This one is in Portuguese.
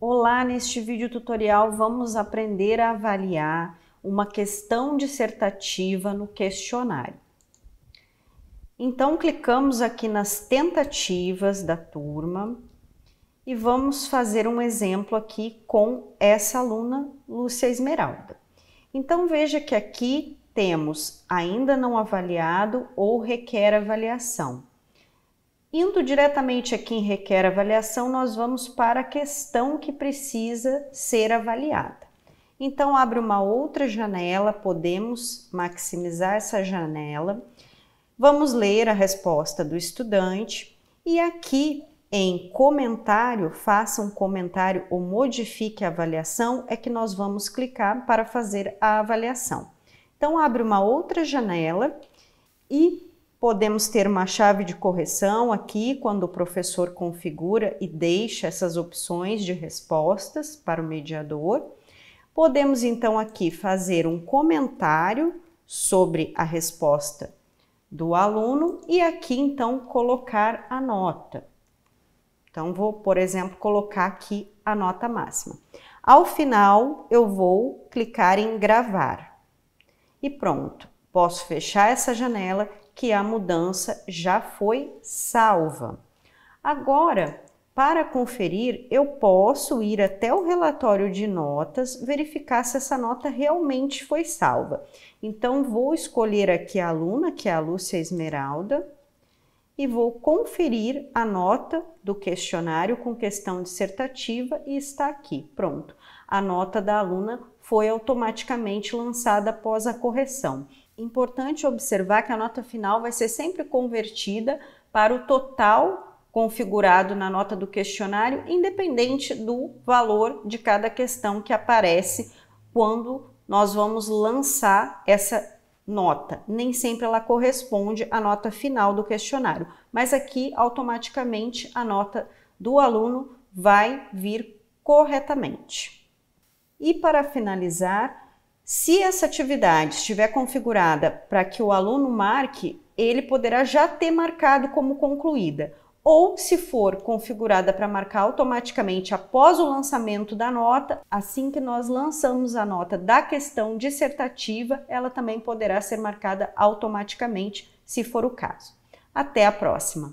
Olá, neste vídeo tutorial vamos aprender a avaliar uma questão dissertativa no questionário. Então, clicamos aqui nas tentativas da turma e vamos fazer um exemplo aqui com essa aluna, Lúcia Esmeralda. Então, veja que aqui temos ainda não avaliado ou requer avaliação. Indo diretamente aqui em requer avaliação, nós vamos para a questão que precisa ser avaliada. Então, abre uma outra janela, podemos maximizar essa janela. Vamos ler a resposta do estudante e aqui em comentário, faça um comentário ou modifique a avaliação, é que nós vamos clicar para fazer a avaliação. Então, abre uma outra janela e Podemos ter uma chave de correção aqui quando o professor configura e deixa essas opções de respostas para o mediador. Podemos então aqui fazer um comentário sobre a resposta do aluno e aqui então colocar a nota. Então vou, por exemplo, colocar aqui a nota máxima. Ao final, eu vou clicar em gravar. E pronto. Posso fechar essa janela que a mudança já foi salva. Agora, para conferir, eu posso ir até o relatório de notas, verificar se essa nota realmente foi salva. Então, vou escolher aqui a aluna, que é a Lúcia Esmeralda, e vou conferir a nota do questionário com questão dissertativa e está aqui, pronto. A nota da aluna foi automaticamente lançada após a correção. Importante observar que a nota final vai ser sempre convertida para o total configurado na nota do questionário, independente do valor de cada questão que aparece quando nós vamos lançar essa nota. Nem sempre ela corresponde à nota final do questionário, mas aqui automaticamente a nota do aluno vai vir corretamente. E para finalizar, se essa atividade estiver configurada para que o aluno marque, ele poderá já ter marcado como concluída. Ou, se for configurada para marcar automaticamente após o lançamento da nota, assim que nós lançamos a nota da questão dissertativa, ela também poderá ser marcada automaticamente, se for o caso. Até a próxima!